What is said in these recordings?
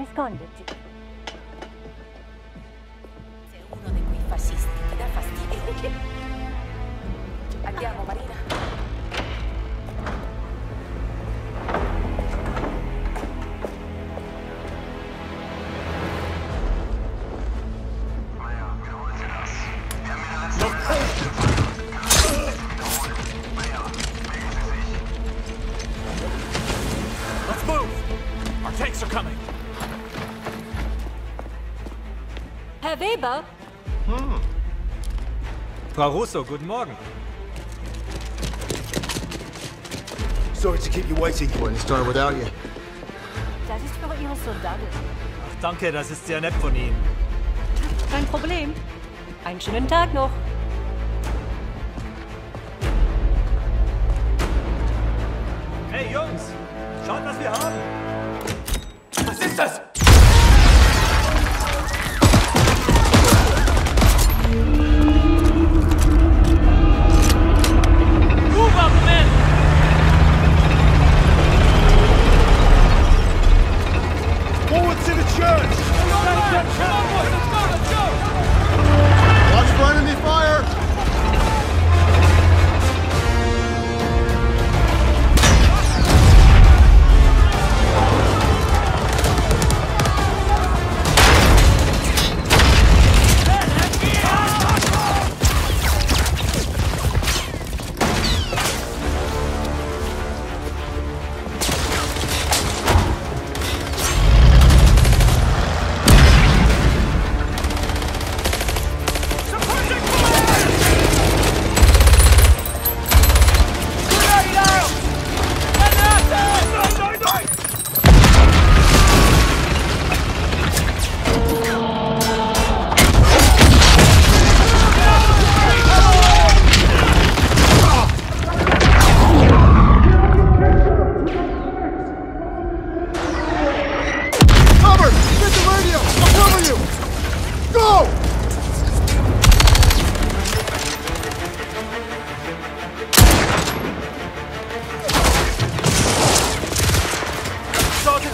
escóndete. Se uno di quei fascisti ti dà fastidio. Andiamo, Marina. Let's move! Our tanks are coming! Herr Weber, Frau Russo, guten Morgen. Sorry to keep you waiting. Wouldn't start without you. das ist für Ihre Soldaten. Ach, danke, das ist sehr nett von Ihnen. Kein Problem. Einen schönen Tag noch. Church! Watch for enemy fire!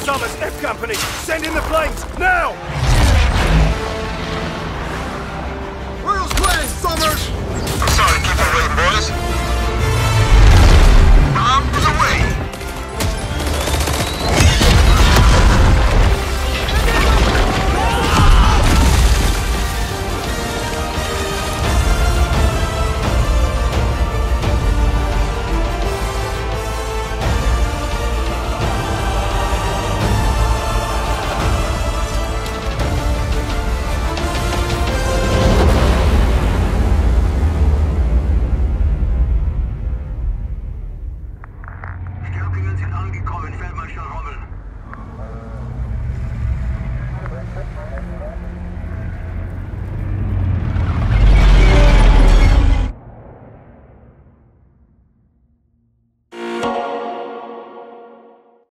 Summers, F Company, send in the planes, now!